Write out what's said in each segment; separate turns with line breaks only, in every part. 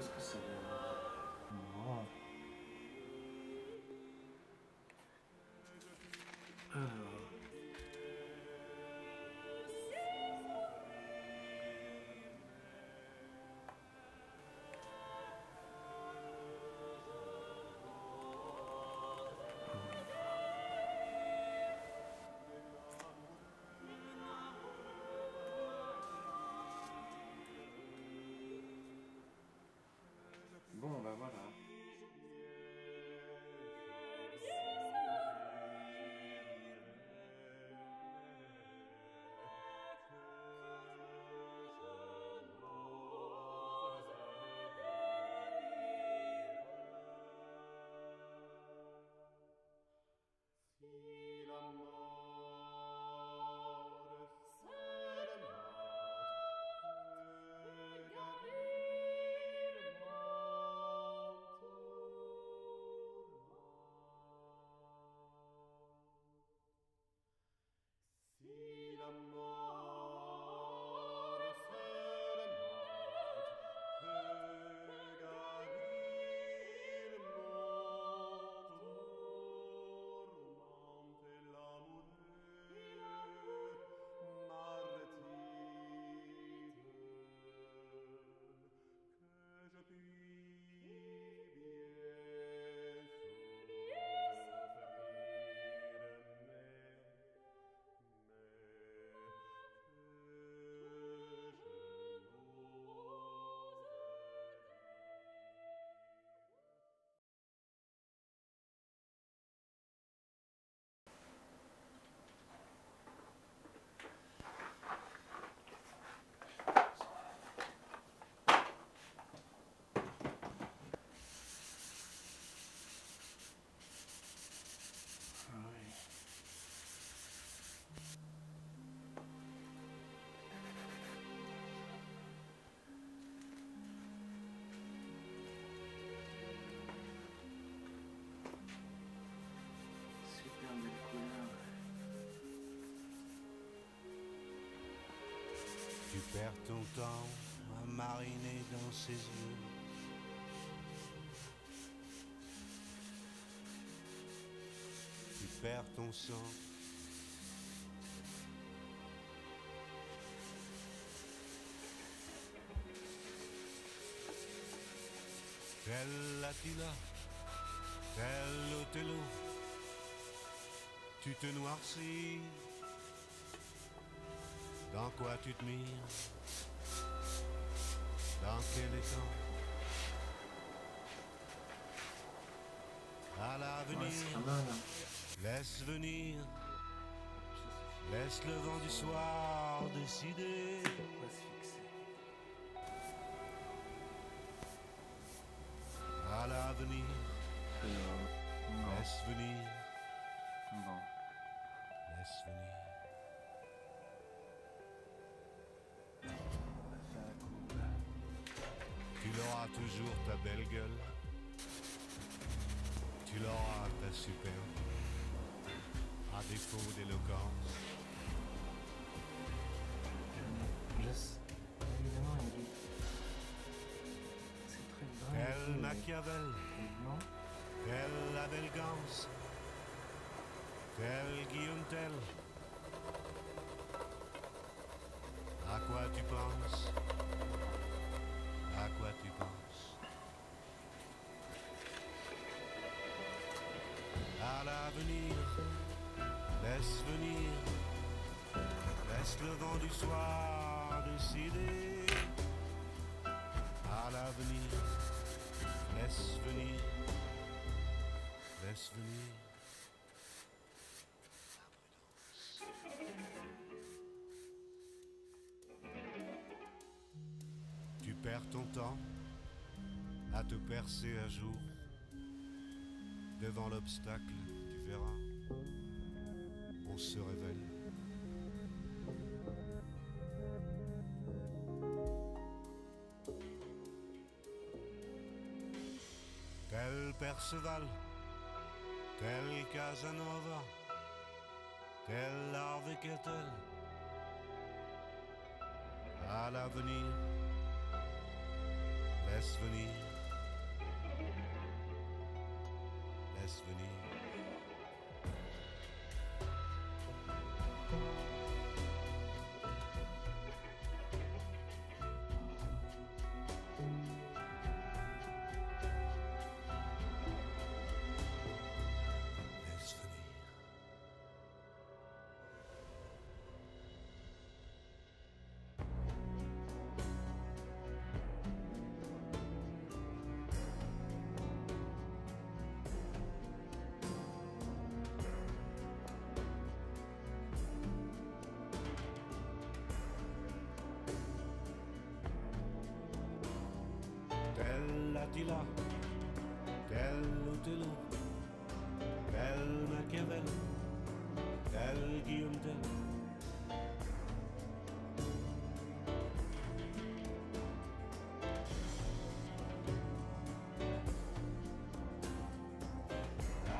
que es
posible. Perds ton temps à mariner dans ses yeux. Tu perds ton sang. Tel Attila, tel Othello, tu te noircis. Dans quoi tu te mires? Dans quel étang? À l'avenir,
hein.
laisse venir, laisse le vent du soir décider. Toujours ta belle gueule. Tu l'auras ta superbe. À défaut d'éloquence.
Je sais. Évidemment, dit. C'est très brun.
Tel
et
Machiavel, tel la Belgance, tel Guillaume Tell. À quoi tu penses? À quoi tu penses? À l'avenir, laisse venir, laisse le vent du soir décider. À l'avenir, laisse venir, laisse venir. Tu perds ton temps à te percer à jour. Devant l'obstacle, tu verras, on se révèle. Tel Perceval, tel Casanova, tel Harvey. À l'avenir, Laisse venir. Laisse Tel Attila, tel Othello, tel Machiavelli, tel Guillaume Tell.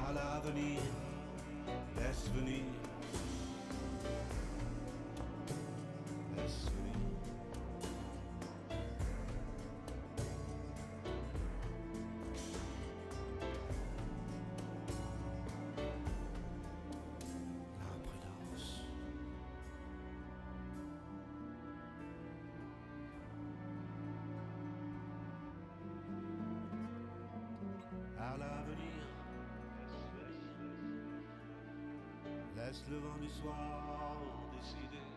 À l'avenir, laisse venir. L'avenir, laisse le vent du soir décider.